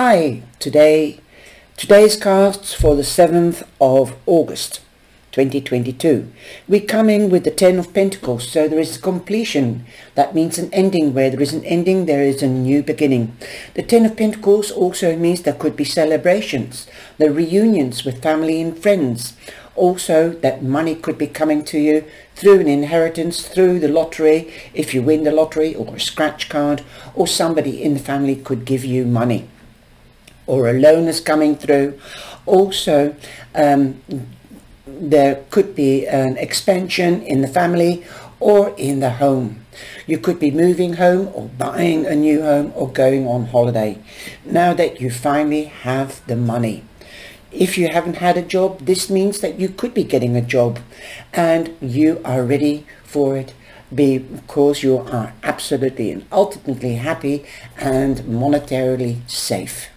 Hi, today today's cards for the 7th of August 2022. We're coming with the 10 of Pentacles, so there is completion. That means an ending. Where there is an ending, there is a new beginning. The 10 of Pentacles also means there could be celebrations, the reunions with family and friends. Also, that money could be coming to you through an inheritance, through the lottery, if you win the lottery, or a scratch card, or somebody in the family could give you money or a loan is coming through. Also, um, there could be an expansion in the family or in the home. You could be moving home or buying a new home or going on holiday now that you finally have the money. If you haven't had a job, this means that you could be getting a job and you are ready for it because you are absolutely and ultimately happy and monetarily safe.